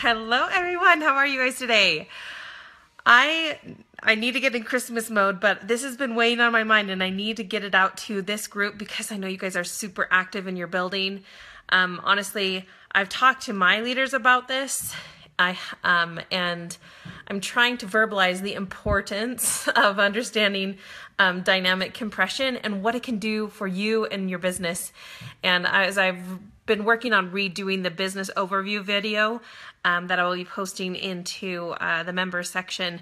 Hello everyone. How are you guys today? I I need to get in Christmas mode, but this has been weighing on my mind and I need to get it out to this group because I know you guys are super active in your building. Um, honestly, I've talked to my leaders about this. I um, and I'm trying to verbalize the importance of understanding um, dynamic compression and what it can do for you and your business. And as I've been working on redoing the business overview video um, that I will be posting into uh, the members section.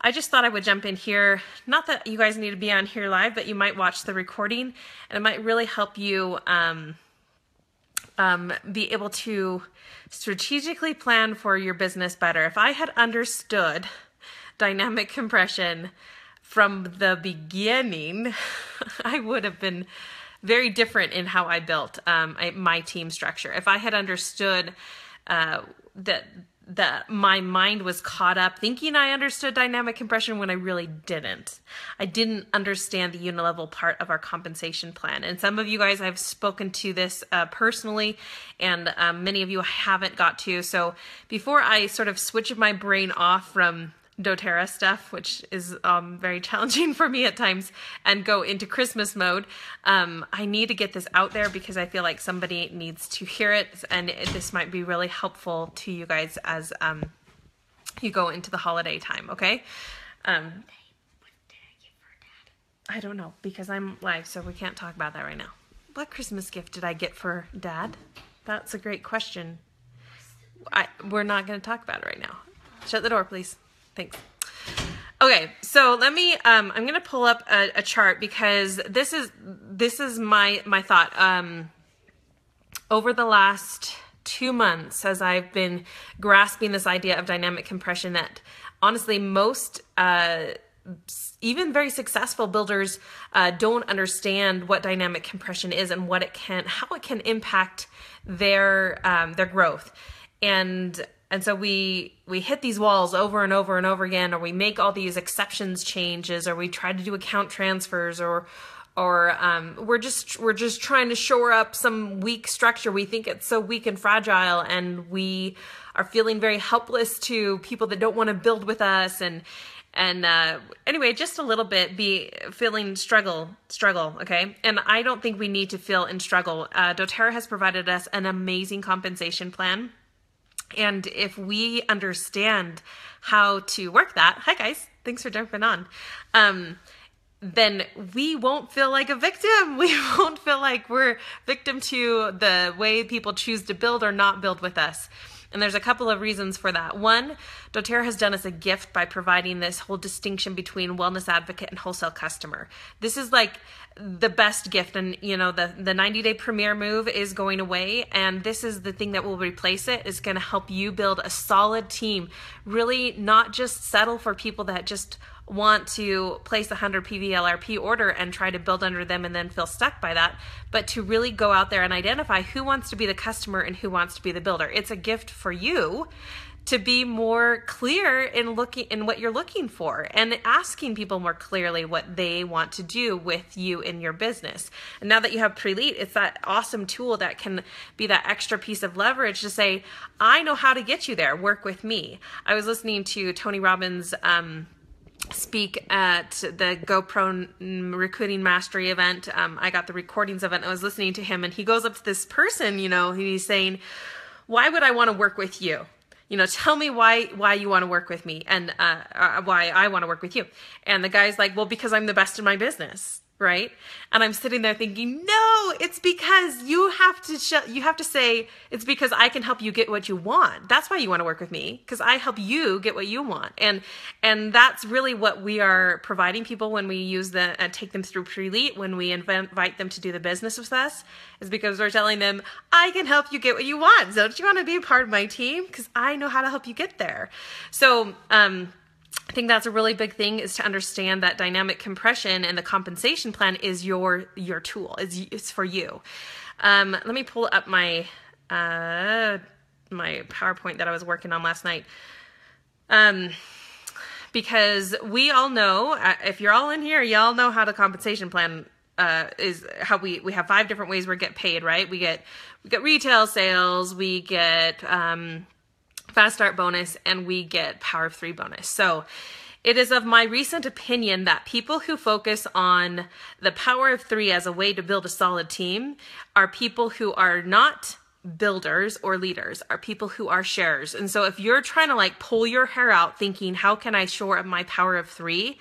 I just thought I would jump in here. Not that you guys need to be on here live, but you might watch the recording and it might really help you um, um, be able to strategically plan for your business better. If I had understood dynamic compression from the beginning, I would have been very different in how I built um, I, my team structure. If I had understood uh, that that my mind was caught up thinking I understood dynamic compression when I really didn't. I didn't understand the unilevel part of our compensation plan. And some of you guys I've spoken to this uh, personally, and um, many of you haven't got to. So before I sort of switch my brain off from doTERRA stuff, which is um, very challenging for me at times, and go into Christmas mode. Um, I need to get this out there because I feel like somebody needs to hear it, and it, this might be really helpful to you guys as um, you go into the holiday time. Okay. Um, I don't know because I'm live, so we can't talk about that right now. What Christmas gift did I get for Dad? That's a great question. I, we're not going to talk about it right now. Shut the door, please. Thanks. Okay, so let me. Um, I'm gonna pull up a, a, chart because this is this is my my thought. Um, over the last two months, as I've been grasping this idea of dynamic compression, that honestly most. Uh, even very successful builders uh, don't understand what dynamic compression is and what it can, how it can impact their um, their growth. And and so we we hit these walls over and over and over again, or we make all these exceptions changes, or we try to do account transfers, or or um, we're just we're just trying to shore up some weak structure. We think it's so weak and fragile, and we are feeling very helpless to people that don't want to build with us, and and uh, anyway, just a little bit be feeling struggle, struggle, okay? And I don't think we need to feel in struggle. Uh, doTERRA has provided us an amazing compensation plan and if we understand how to work that, hi guys, thanks for jumping on. Um, then we won't feel like a victim. We won't feel like we're victim to the way people choose to build or not build with us. And there's a couple of reasons for that. One, doTERRA has done us a gift by providing this whole distinction between wellness advocate and wholesale customer. This is like the best gift and you know the the 90 day premier move is going away and this is the thing that will replace it. it is going to help you build a solid team really not just settle for people that just want to place a 100 PVLRP order and try to build under them and then feel stuck by that, but to really go out there and identify who wants to be the customer and who wants to be the builder. It's a gift for you to be more clear in looking in what you're looking for and asking people more clearly what they want to do with you in your business. And now that you have PrELITE, it's that awesome tool that can be that extra piece of leverage to say, I know how to get you there. Work with me. I was listening to Tony Robbins um, speak at the GoPro Recruiting Mastery event. Um, I got the recordings of it and I was listening to him and he goes up to this person, you know, he's saying, why would I want to work with you? You know, tell me why why you want to work with me and uh, uh, why I want to work with you. And the guy's like, well, because I'm the best in my business right? And I'm sitting there thinking, no, it's because you have to you have to say it's because I can help you get what you want. That's why you want to work with me because I help you get what you want. And and that's really what we are providing people when we use the uh, take them through PrELITE when we invite them to do the business with us is because we're telling them I can help you get what you want. So don't you want to be a part of my team because I know how to help you get there. So um I think that's a really big thing is to understand that dynamic compression and the compensation plan is your your tool. It's, it's for you. Um, let me pull up my uh, my PowerPoint that I was working on last night. Um, because we all know, uh, if you're all in here, y'all know how the compensation plan uh, is how we we have five different ways we get paid, right? We get we get retail sales, we get um, fast start bonus and we get power of three bonus. So it is of my recent opinion that people who focus on the power of three as a way to build a solid team are people who are not builders or leaders are people who are sharers. And so if you're trying to like pull your hair out thinking, how can I shore up my power of three?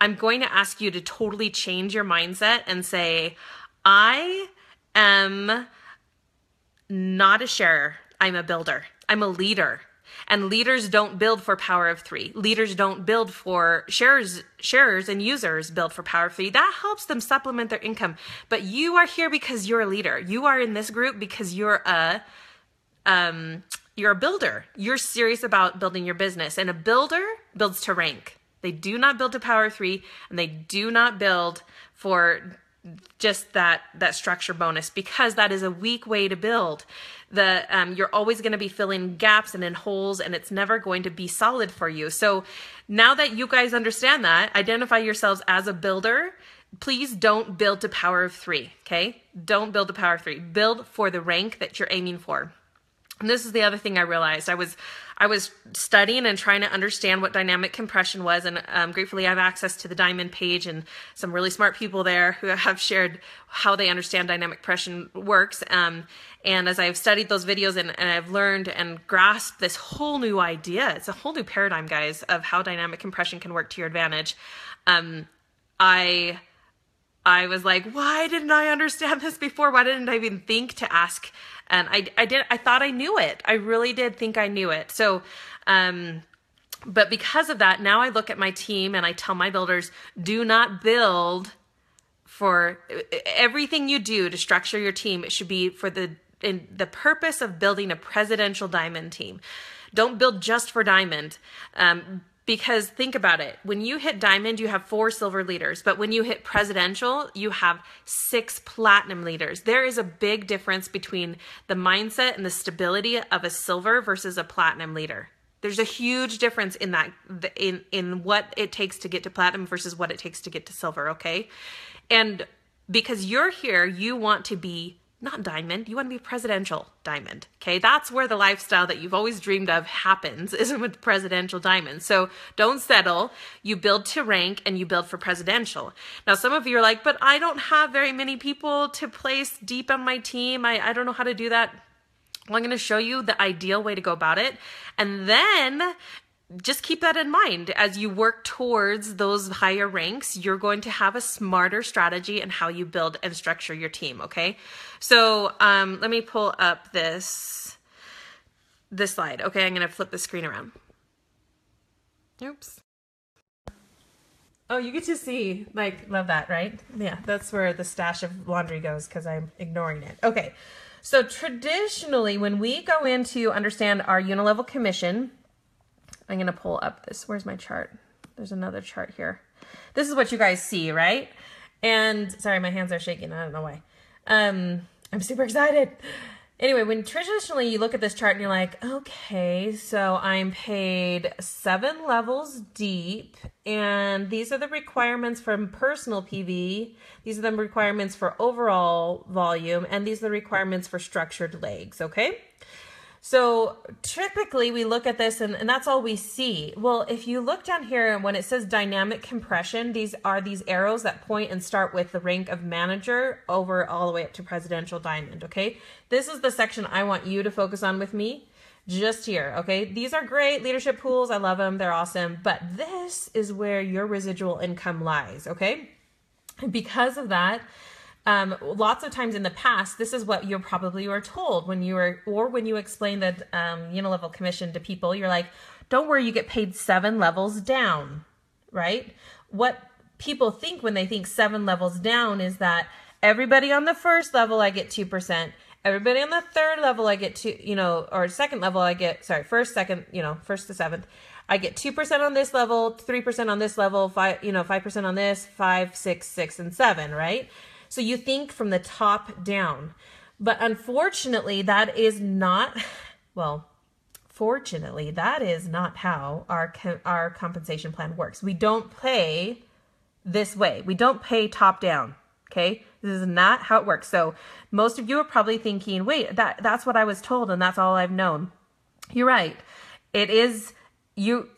I'm going to ask you to totally change your mindset and say, I am not a sharer. I'm a builder. I'm a leader. And leaders don't build for power of three. Leaders don't build for sharers, sharers and users build for power of three. That helps them supplement their income. But you are here because you're a leader. You are in this group because you're a, um, you're a builder. You're serious about building your business. And a builder builds to rank. They do not build to power three and they do not build for just that that structure bonus because that is a weak way to build. The um, you're always going to be filling gaps and in holes and it's never going to be solid for you. So now that you guys understand that identify yourselves as a builder. Please don't build to power of three okay? Don't build to power of three. Build for the rank that you're aiming for and this is the other thing I realized. I was I was studying and trying to understand what dynamic compression was, and um, gratefully I have access to the Diamond page and some really smart people there who have shared how they understand dynamic compression works. Um, and as I've studied those videos and, and I've learned and grasped this whole new idea, it's a whole new paradigm, guys, of how dynamic compression can work to your advantage. Um, I I was like, why didn't I understand this before? Why didn't I even think to ask and I, I did I thought I knew it. I really did think I knew it. So um but because of that, now I look at my team and I tell my builders, do not build for everything you do to structure your team. It should be for the in the purpose of building a presidential diamond team. Don't build just for diamond. Um, because think about it. When you hit diamond you have four silver leaders. But when you hit presidential you have six platinum leaders. There is a big difference between the mindset and the stability of a silver versus a platinum leader. There's a huge difference in that in in what it takes to get to platinum versus what it takes to get to silver okay? And because you're here you want to be not diamond. You want to be presidential diamond. Okay. That's where the lifestyle that you've always dreamed of happens isn't with presidential diamond. So don't settle. You build to rank and you build for presidential. Now, some of you are like, but I don't have very many people to place deep on my team. I, I don't know how to do that. Well, I'm going to show you the ideal way to go about it. And then just keep that in mind. As you work towards those higher ranks you're going to have a smarter strategy in how you build and structure your team okay? So um, let me pull up this this slide okay? I'm going to flip the screen around. Oops. Oh you get to see like love that right? Yeah that's where the stash of laundry goes because i'm ignoring it. Okay so traditionally when we go in to understand our unilevel commission I'm going to pull up this. Where's my chart? There's another chart here. This is what you guys see, right? And sorry, my hands are shaking. I don't know why. Um, I'm super excited. Anyway, when traditionally you look at this chart and you're like, okay, so I'm paid seven levels deep, and these are the requirements from personal PV, these are the requirements for overall volume, and these are the requirements for structured legs, okay? So typically we look at this and, and, that's all we see. Well, if you look down here when it says dynamic compression, these are these arrows that point and start with the rank of manager over all the way up to presidential diamond, okay? This is the section I want you to focus on with me just here, okay? These are great leadership pools. I love them. They're awesome. But this is where your residual income lies, okay? because of that, um, lots of times in the past, this is what you probably were told when you were, or when you explain the um, unilevel commission to people. You're like, don't worry, you get paid seven levels down, right? What people think when they think seven levels down is that everybody on the first level, I get 2%. Everybody on the third level, I get two, you know, or second level, I get, sorry, first, second, you know, first to seventh. I get 2% on this level, 3% on this level, five, you know, 5% on this, five, six, six, and seven, right? So you think from the top down. But unfortunately, that is not, well, fortunately, that is not how our, our compensation plan works. We don't pay this way. We don't pay top down. Okay. This is not how it works. So most of you are probably thinking, wait, that, that's what I was told and that's all I've known. You're right. It is you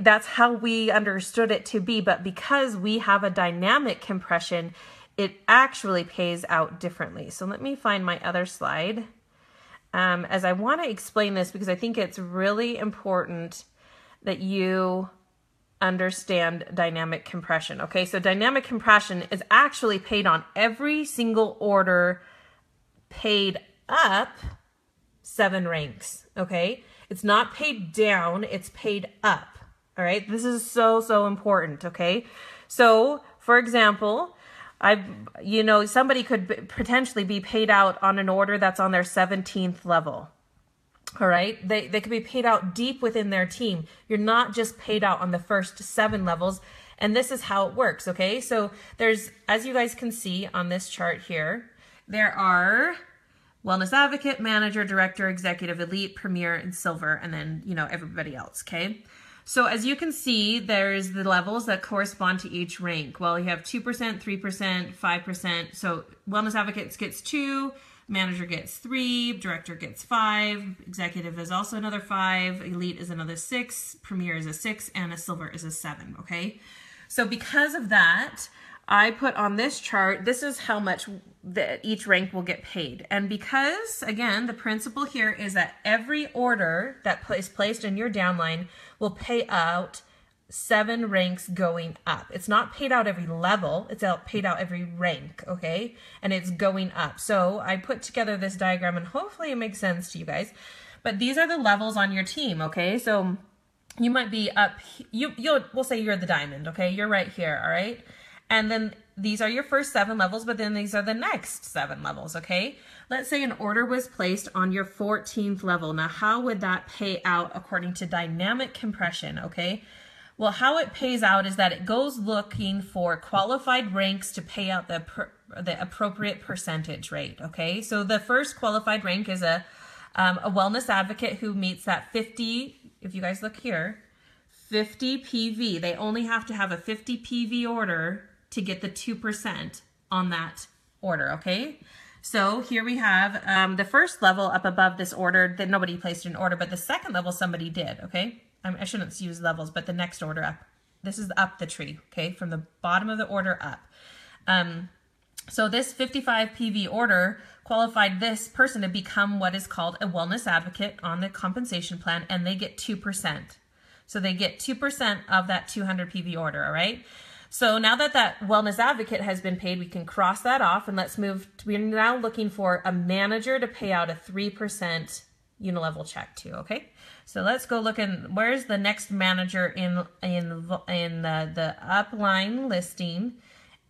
that's how we understood it to be, but because we have a dynamic compression, it actually pays out differently. So let me find my other slide. Um, as I want to explain this because I think it's really important that you understand dynamic compression. Okay, so dynamic compression is actually paid on every single order paid up seven ranks. Okay, it's not paid down, it's paid up. All right, this is so, so important. Okay, so for example, I, you know, somebody could potentially be paid out on an order that's on their 17th level. All right. They, they could be paid out deep within their team. You're not just paid out on the first seven levels. And this is how it works. Okay. So there's, as you guys can see on this chart here, there are wellness advocate, manager, director, executive, elite, premier, and silver, and then, you know, everybody else. Okay. So as you can see, there's the levels that correspond to each rank. Well, you have 2%, 3%, 5%. So wellness advocates gets two, Manager gets three, director gets five, executive is also another five, elite is another six, premier is a six, and a silver is a seven, okay? So because of that, I put on this chart, this is how much that each rank will get paid. And because, again, the principle here is that every order that is placed in your downline will pay out seven ranks going up. It's not paid out every level, it's out paid out every rank, okay? And it's going up. So I put together this diagram and hopefully it makes sense to you guys. But these are the levels on your team, okay? So you might be up, you, you'll, we'll say you're the diamond, okay? You're right here, all right? And then these are your first seven levels, but then these are the next seven levels, okay? Let's say an order was placed on your 14th level. Now, how would that pay out according to dynamic compression, okay? Well, how it pays out is that it goes looking for qualified ranks to pay out the the appropriate percentage rate. Okay, so the first qualified rank is a um, a wellness advocate who meets that 50. If you guys look here, 50 PV. They only have to have a 50 PV order to get the two percent on that order. Okay. So here we have um, the first level up above this order that nobody placed an order, but the second level somebody did, okay? I shouldn't use levels, but the next order up. This is up the tree, okay, from the bottom of the order up. Um, so this 55 PV order qualified this person to become what is called a wellness advocate on the compensation plan, and they get 2%. So they get 2% of that 200 PV order, all right? So now that that wellness advocate has been paid, we can cross that off and let's move. To, we're now looking for a manager to pay out a 3% unilevel check to, okay? So let's go look in, where's the next manager in, in, in the, the upline listing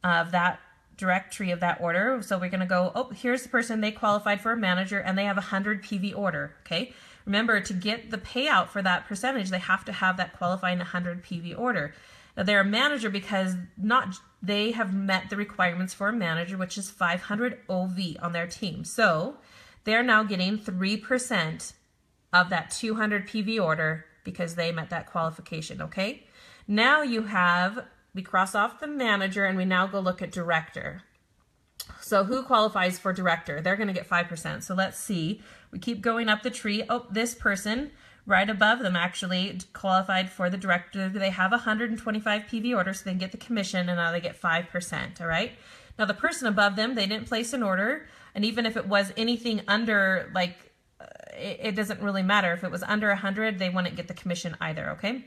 of that directory of that order. So we're to go, oh, here's the person they qualified for a manager and they have a 100 PV order, okay? Remember, to get the payout for that percentage, they have to have that qualifying 100 PV order. Now, they're a manager because not they have met the requirements for a manager, which is 500 OV on their team. So they're now getting 3% of that 200 PV order because they met that qualification, okay? Now you have, we cross off the manager and we now go look at director. So who qualifies for director? They're going to get 5%. So let's see. We keep going up the tree. Oh, this person right above them actually qualified for the director. They have 125 PV orders, so they get the commission, and now they get 5%, all right? Now the person above them, they didn't place an order, and even if it was anything under like uh, it, it doesn't really matter. If it was under 100, they wouldn't get the commission either, okay?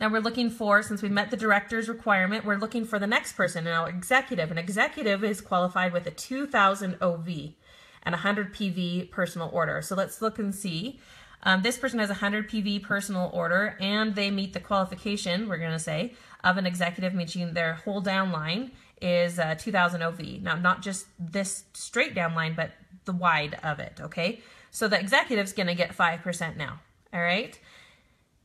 Now we're looking for, since we met the director's requirement, we're looking for the next person, now executive. An executive is qualified with a 2000 OV and 100 PV personal order. So let's look and see. Um, this person has 100 PV personal order and they meet the qualification, we're going to say, of an executive, meaning their whole downline is uh, 2000 OV. Now, not just this straight down line, but the wide of it, okay? So the executive's going to get 5% now, all right?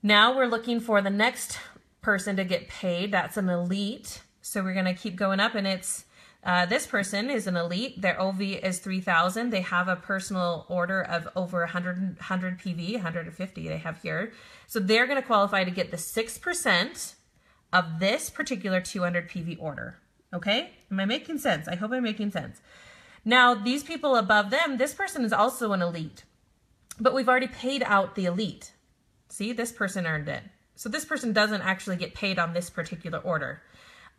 Now we're looking for the next person to get paid. That's an elite. So we're going to keep going up and it's uh, this person is an elite. Their OV is 3,000. They have a personal order of over 100, 100 PV, 150 they have here. So they're going to qualify to get the 6% of this particular 200 PV order. Okay? Am I making sense? I hope I'm making sense. Now, these people above them, this person is also an elite. but we've already paid out the elite. See, this person earned it. So this person doesn't actually get paid on this particular order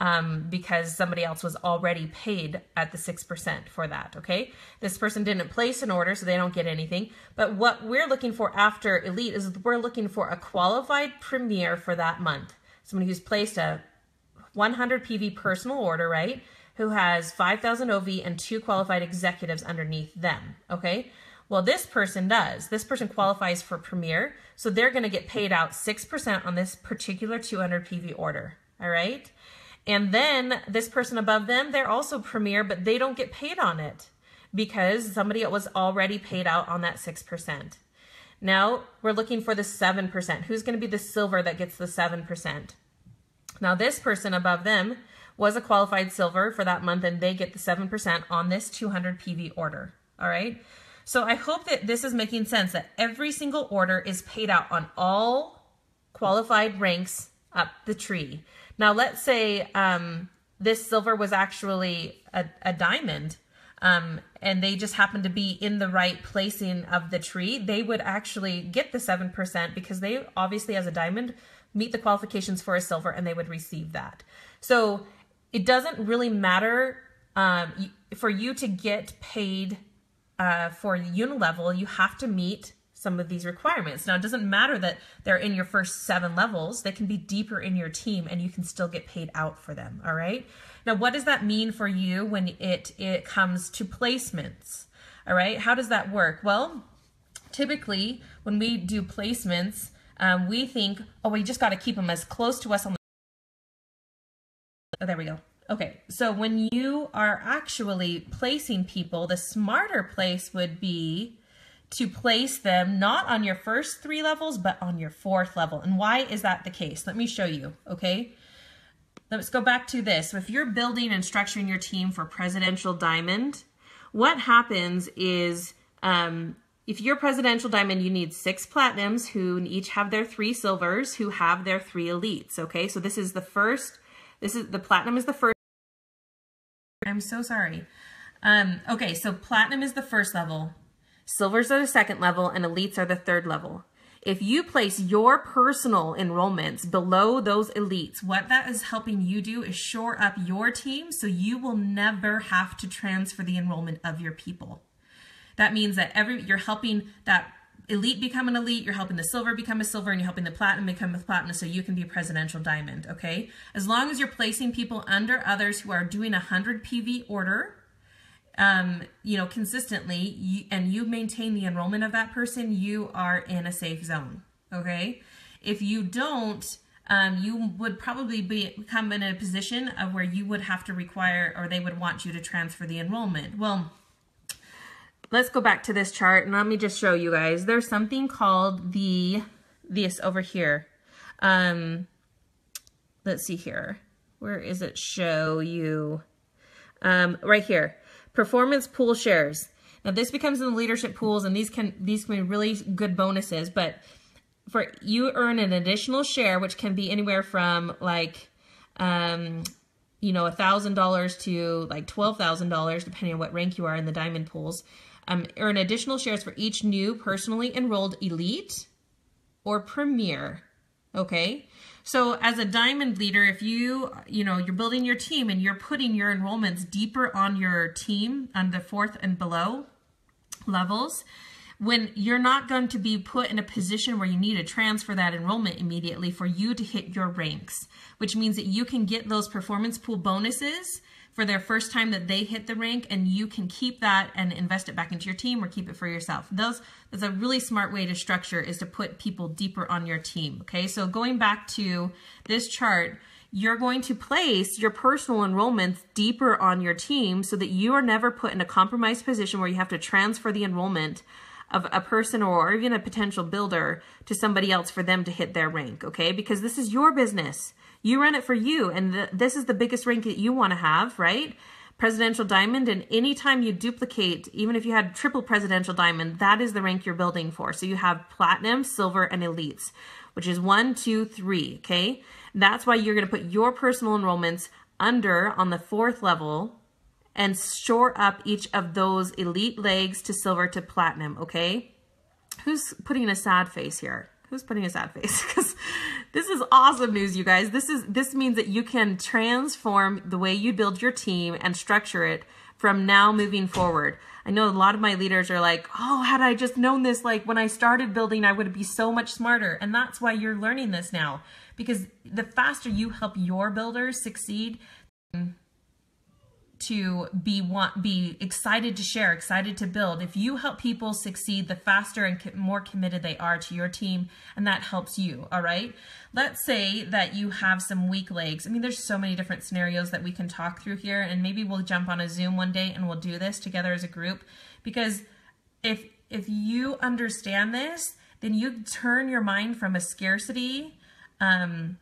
um, because somebody else was already paid at the 6% for that, okay? This person didn't place an order, so they don't get anything. But what we're looking for after elite is we're looking for a qualified premier for that month. Somebody who's placed a 100 PV personal order, right? Who has 5,000 OV and two qualified executives underneath them, okay? Well, this person does. This person qualifies for Premier, so they're going to get paid out 6% on this particular 200 PV order, all right? And then this person above them, they're also Premier, but they don't get paid on it because somebody was already paid out on that 6%. Now we're looking for the 7%. Who's going to be the silver that gets the 7%? Now this person above them was a qualified silver for that month and they get the 7% on this 200 PV order. All right. So I hope that this is making sense that every single order is paid out on all qualified ranks up the tree. Now let's say um, this silver was actually a, a diamond um, and they just happen to be in the right placing of the tree, they would actually get the 7% because they obviously as a diamond meet the qualifications for a silver and they would receive that. So it doesn't really matter um, for you to get paid uh, for unilevel, you have to meet some of these requirements. Now, it doesn't matter that they're in your first seven levels. They can be deeper in your team and you can still get paid out for them, all right? Now, what does that mean for you when it, it comes to placements, all right? How does that work? Well, typically when we do placements, um, we think, oh, we just got to keep them as close to us on the... Oh, there we go. Okay, so when you are actually placing people, the smarter place would be to place them not on your first three levels, but on your fourth level. And why is that the case? Let me show you, okay? Let's go back to this. So if you're building and structuring your team for Presidential Diamond, what happens is um, if you're Presidential Diamond, you need six Platinums who each have their three Silvers who have their three Elites, okay? So this is the first, this is, the Platinum is the first I'm so sorry. Um, okay, so platinum is the first level, silvers are the second level, and elites are the third level. If you place your personal enrollments below those elites, what that is helping you do is shore up your team so you will never have to transfer the enrollment of your people. That means that every you're helping that elite become an elite, you're helping the silver become a silver, and you're helping the platinum become a platinum so you can be a presidential diamond, okay? As long as you're placing people under others who are doing a 100 PV order, um, you know, consistently, you, and you maintain the enrollment of that person, you are in a safe zone, okay? If you don't, um, you would probably be, become in a position of where you would have to require, or they would want you to transfer the enrollment. Well, let's go back to this chart and let me just show you guys. There's something called the, this over here. Um, let's see here. Where is it show you? Um, right here. Performance pool shares. Now this becomes in the leadership pools and these can, these can be really good bonuses, but for you earn an additional share, which can be anywhere from like, um, you know, a thousand dollars to like twelve thousand dollars, depending on what rank you are in the diamond pools um, earn additional shares for each new personally enrolled elite or premier. Okay. So as a diamond leader, if you, you know, you're building your team and you're putting your enrollments deeper on your team on the fourth and below levels, when you're not going to be put in a position where you need to transfer that enrollment immediately for you to hit your ranks, which means that you can get those performance pool bonuses for their first time that they hit the rank and you can keep that and invest it back into your team or keep it for yourself. Those that's a really smart way to structure is to put people deeper on your team. Okay, so going back to this chart, you're going to place your personal enrollments deeper on your team so that you are never put in a compromised position where you have to transfer the enrollment of a person or even a potential builder to somebody else for them to hit their rank, okay? Because this is your business. You run it for you, and the, this is the biggest rank that you want to have, right? Presidential Diamond, and anytime you duplicate, even if you had triple Presidential Diamond, that is the rank you're building for. So you have Platinum, Silver, and Elites, which is one, two, three, okay? That's why you're going to put your personal enrollments under on the fourth level and shore up each of those elite legs to silver to platinum, okay? who's putting a sad face here? Who's putting a sad face? Because this is awesome news, you guys. This is this means that you can transform the way you build your team and structure it from now moving forward. I know a lot of my leaders are like, oh, had I just known this, like when I started building, I would be so much smarter. And that's why you're learning this now. Because the faster you help your builders succeed, to be want be excited to share excited to build. If you help people succeed the faster and more committed they are to your team and that helps you all right? Let's say that you have some weak legs. I mean there's so many different scenarios that we can talk through here and maybe we'll jump on a zoom one day and we'll do this together as a group. Because if if you understand this then you turn your mind from a scarcity um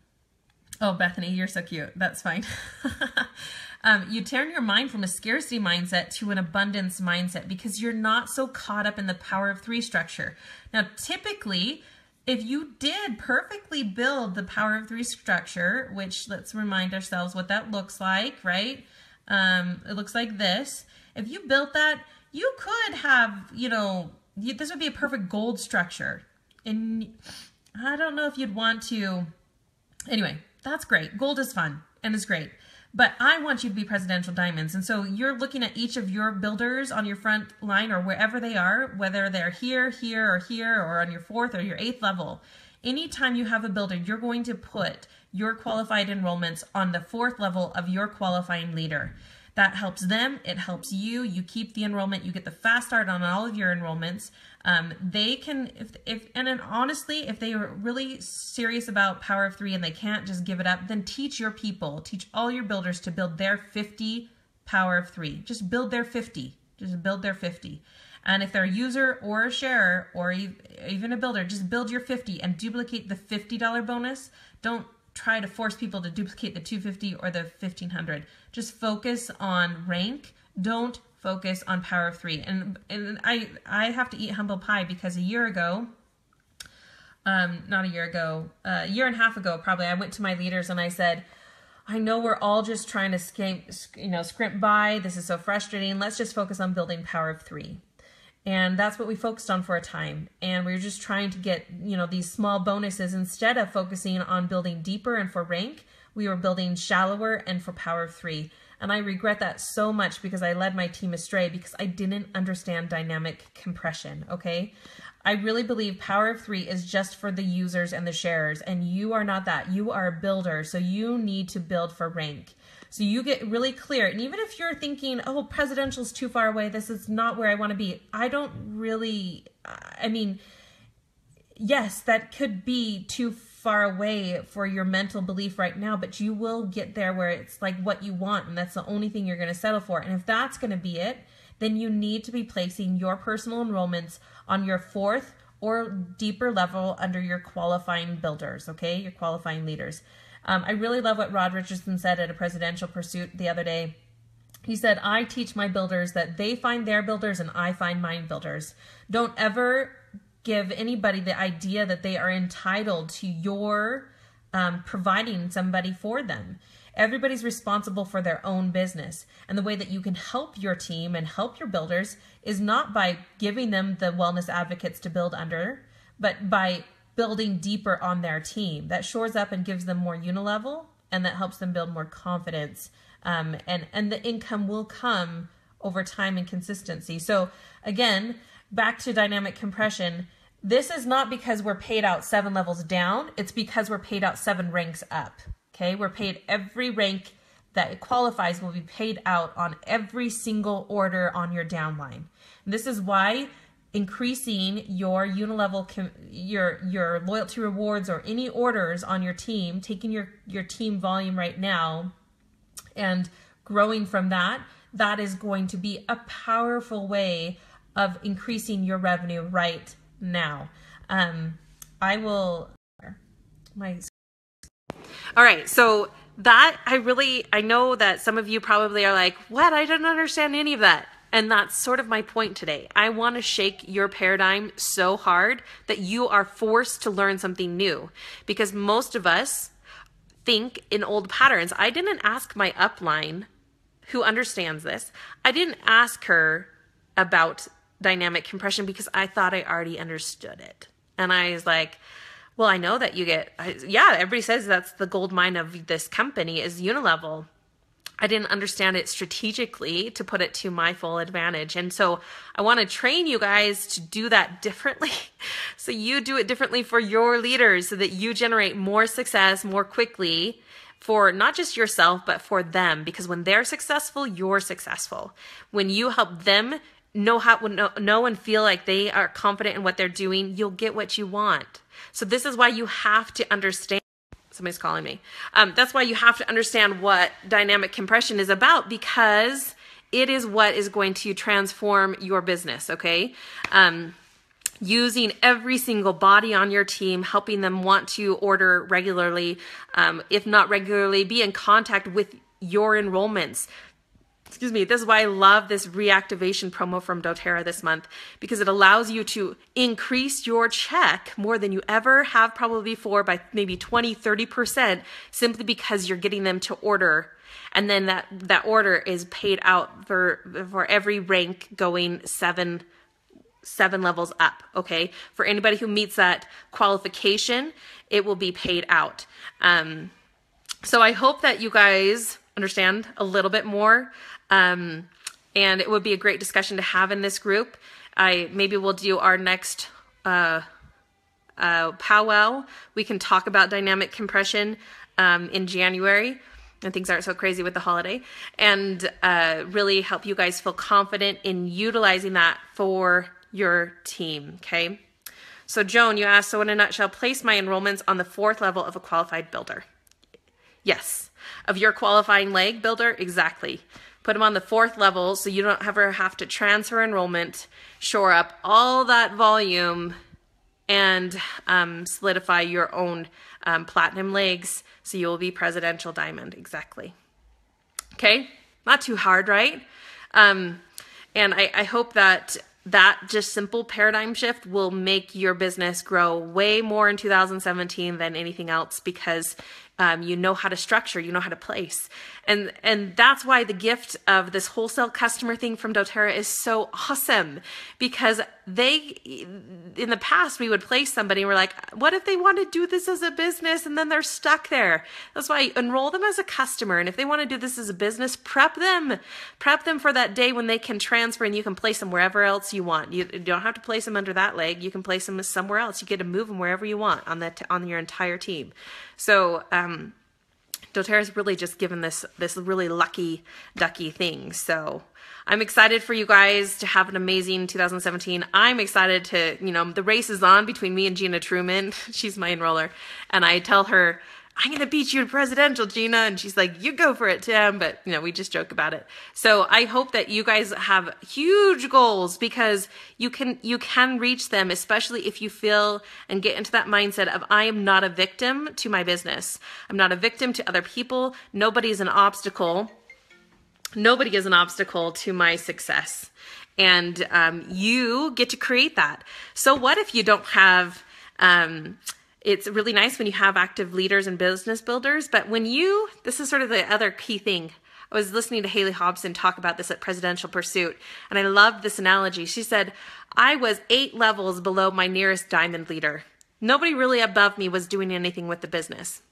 oh bethany you're so cute. That's fine Um, you turn your mind from a scarcity mindset to an abundance mindset because you're not so caught up in the power of three structure. Now, typically, if you did perfectly build the power of three structure, which let's remind ourselves what that looks like, right? Um, it looks like this. If you built that, you could have, you know, you, this would be a perfect gold structure. And I don't know if you'd want to, anyway, that's great. Gold is fun and is great. But I want you to be presidential diamonds. And so you're looking at each of your builders on your front line or wherever they are, whether they're here, here, or here, or on your fourth or your eighth level. Anytime you have a builder, you're going to put your qualified enrollments on the fourth level of your qualifying leader. That helps them, it helps you. You keep the enrollment, you get the fast start on all of your enrollments. Um, they can, if, if and then honestly, if they are really serious about Power of Three and they can't just give it up, then teach your people, teach all your builders to build their 50 Power of Three. Just build their 50. Just build their 50. And if they're a user or a sharer or even a builder, just build your 50 and duplicate the $50 bonus. Don't try to force people to duplicate the 250 or the 1500. Just focus on rank. Don't focus on power of three. And and I I have to eat humble pie because a year ago, um, not a year ago, uh, a year and a half ago probably, I went to my leaders and I said, I know we're all just trying to scrimp, you know, scrimp by. This is so frustrating. Let's just focus on building power of three. And that's what we focused on for a time. And we were just trying to get, you know, these small bonuses instead of focusing on building deeper and for rank, we were building shallower and for power of three. And I regret that so much because I led my team astray because I didn't understand dynamic compression, okay? I really believe Power of Three is just for the users and the sharers, and you are not that. You are a builder, so you need to build for rank. So you get really clear. And even if you're thinking, oh, presidential is too far away, this is not where I want to be, I don't really, I mean, yes, that could be too far away for your mental belief right now, but you will get there where it's like what you want and that's the only thing you're going to settle for. And if that's going to be it, then you need to be placing your personal enrollments on your fourth or deeper level under your qualifying builders, okay? Your qualifying leaders. Um, I really love what Rod Richardson said at a presidential pursuit the other day. He said, I teach my builders that they find their builders and I find mine builders. Don't ever give anybody the idea that they are entitled to your um, providing somebody for them. Everybody's responsible for their own business. And the way that you can help your team and help your builders is not by giving them the wellness advocates to build under, but by building deeper on their team. That shores up and gives them more unilevel and that helps them build more confidence. Um, and, and the income will come over time and consistency. So again, back to dynamic compression, this is not because we're paid out seven levels down, it's because we're paid out seven ranks up. Okay, we're paid every rank that qualifies will be paid out on every single order on your downline. this is why increasing your unilevel your your loyalty rewards or any orders on your team, taking your your team volume right now and growing from that, that is going to be a powerful way of increasing your revenue right now. Um, I will. My. All right, so that I really I know that some of you probably are like, "What? I don't understand any of that." And that's sort of my point today. I want to shake your paradigm so hard that you are forced to learn something new because most of us think in old patterns. I didn't ask my upline who understands this. I didn't ask her about dynamic compression because I thought I already understood it. And I was like, well, I know that you get, yeah, everybody says that's the gold mine of this company is unilevel. I didn't understand it strategically to put it to my full advantage. And so I want to train you guys to do that differently. so you do it differently for your leaders so that you generate more success more quickly for not just yourself, but for them. Because when they're successful, you're successful. When you help them know how know, know and feel like they are confident in what they're doing, you'll get what you want. So this is why you have to understand. Somebody's calling me. Um, that's why you have to understand what dynamic compression is about because it is what is going to transform your business. Okay. Um, using every single body on your team, helping them want to order regularly, um, if not regularly, be in contact with your enrollments, excuse me, this is why I love this reactivation promo from doTERRA this month because it allows you to increase your check more than you ever have probably before by maybe 20, 30% simply because you're getting them to order. And then that, that order is paid out for, for every rank going seven, seven levels up. Okay. For anybody who meets that qualification, it will be paid out. Um, so I hope that you guys understand a little bit more um, and it would be a great discussion to have in this group. I maybe we'll do our next uh, uh, powwow. We can talk about dynamic compression um, in January. And things aren't so crazy with the holiday, and uh, really help you guys feel confident in utilizing that for your team. Okay. So, Joan, you asked, so in a nutshell, place my enrollments on the fourth level of a qualified builder. Yes. Of your qualifying leg builder? Exactly put them on the fourth level so you don't ever have to transfer enrollment, shore up all that volume, and um, solidify your own um, platinum legs so you will be presidential diamond. Exactly. Okay, not too hard, right? Um, and I, I hope that that just simple paradigm shift will make your business grow way more in 2017 than anything else because um, you know how to structure, you know how to place. And, and that's why the gift of this wholesale customer thing from doTERRA is so awesome because they, in the past, we would place somebody and we're like, what if they want to do this as a business and then they're stuck there? That's why enroll them as a customer. And if they want to do this as a business, prep them, prep them for that day when they can transfer and you can place them wherever else you want. You, don't have to place them under that leg. You can place them somewhere else. You get to move them wherever you want on that, on your entire team. So, um, doTERRA's really just given this this really lucky ducky thing. So I'm excited for you guys to have an amazing 2017. I'm excited to, you know, the race is on between me and Gina Truman. She's my enroller. And I tell her, I'm going to beat you to presidential, Gina. And she's like, you go for it, Tim. But, you know, we just joke about it. So I hope that you guys have huge goals because you can, you can reach them, especially if you feel and get into that mindset of, I am not a victim to my business. I'm not a victim to other people. Nobody is an obstacle. Nobody is an obstacle to my success. And um, you get to create that. So what if you don't have, um, it's really nice when you have active leaders and business builders, but when you, this is sort of the other key thing. I was listening to Haley Hobson talk about this at Presidential Pursuit, and I loved this analogy. She said, I was eight levels below my nearest diamond leader. Nobody really above me was doing anything with the business.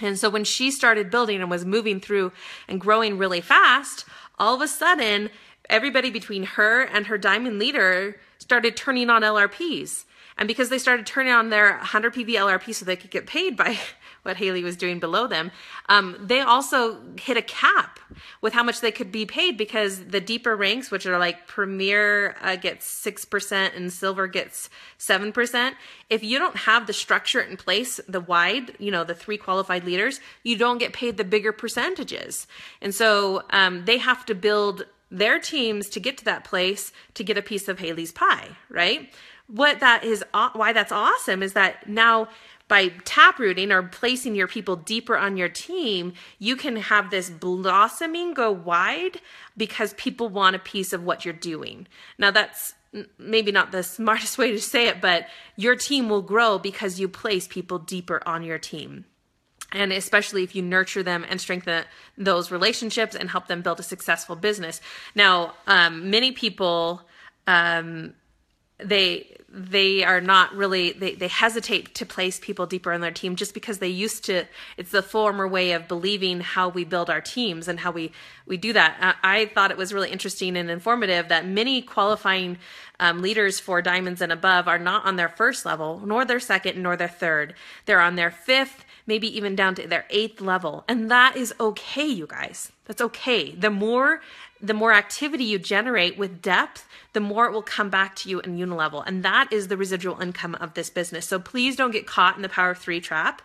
And so when she started building and was moving through and growing really fast, all of a sudden, everybody between her and her diamond leader started turning on LRPs. And because they started turning on their 100 PV LRP so they could get paid by what Haley was doing below them, um, they also hit a cap with how much they could be paid because the deeper ranks, which are like Premier uh, gets 6% and Silver gets 7%. If you don't have the structure in place, the wide, you know, the three qualified leaders, you don't get paid the bigger percentages. And so um, they have to build their teams to get to that place to get a piece of Haley's pie, right? What that is why that's awesome is that now by taprooting or placing your people deeper on your team, you can have this blossoming go wide because people want a piece of what you're doing. Now that's maybe not the smartest way to say it, but your team will grow because you place people deeper on your team. And especially if you nurture them and strengthen those relationships and help them build a successful business. Now, um, many people um, they they are not really they, they hesitate to place people deeper in their team just because they used to it's the former way of believing how we build our teams and how we we do that. I, I thought it was really interesting and informative that many qualifying um, leaders for diamonds and above are not on their first level nor their second nor their third. They're on their fifth maybe even down to their eighth level. And that is okay you guys. That's okay. The more the more activity you generate with depth, the more it will come back to you in unilevel. And that is the residual income of this business. So please don't get caught in the power of three trap.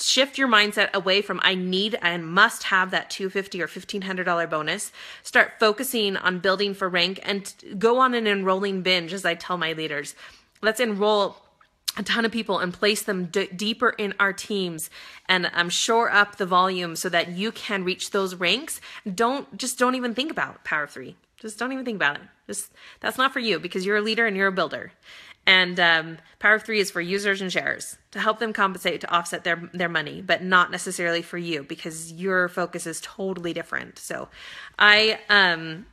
Shift your mindset away from I need and must have that 250 or $1,500 bonus. Start focusing on building for rank and go on an enrolling binge, as I tell my leaders. Let's enroll a ton of people and place them d- deeper in our teams and um, shore up the volume so that you can reach those ranks. Don't just don't even think about power three. Just don't even think about it. Just that's not for you because you're a leader and you're a builder. And um, power three is for users and sharers to help them compensate to offset their their money but not necessarily for you because your focus is totally different. So i um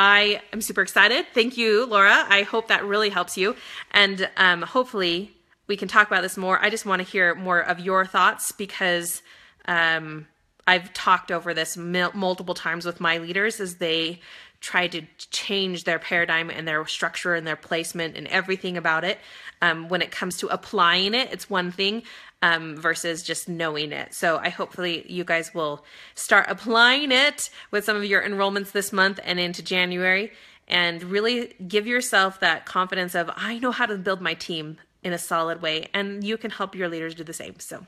I am super excited. Thank you, Laura. I hope that really helps you. And um, hopefully, we can talk about this more. I just want to hear more of your thoughts because um, I've talked over this multiple times with my leaders as they try to change their paradigm and their structure and their placement and everything about it. Um, when it comes to applying it, it's one thing um, versus just knowing it. So I hopefully you guys will start applying it with some of your enrollments this month and into January and really give yourself that confidence of I know how to build my team in a solid way and you can help your leaders do the same. So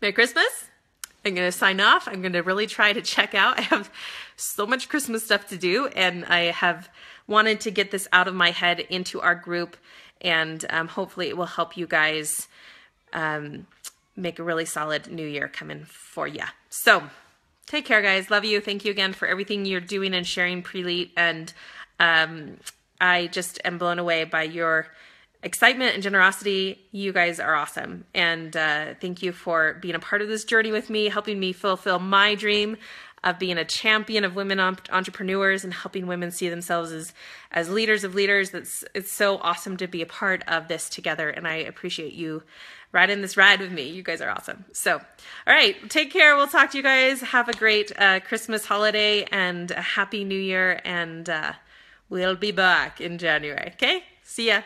Merry Christmas. I'm going to sign off. I'm going to really try to check out. I have so much Christmas stuff to do and I have wanted to get this out of my head into our group and um, hopefully it will help you guys um, make a really solid new year coming for you. So take care, guys. Love you. Thank you again for everything you're doing and sharing, PrELITE. And um, I just am blown away by your excitement and generosity. You guys are awesome. And uh, thank you for being a part of this journey with me, helping me fulfill my dream of being a champion of women entrepreneurs and helping women see themselves as as leaders of leaders. That's it's so awesome to be a part of this together, and I appreciate you ride in this ride with me. You guys are awesome. So, all right, take care. We'll talk to you guys. Have a great uh, Christmas holiday and a happy new year. And uh, we'll be back in January. Okay? See ya.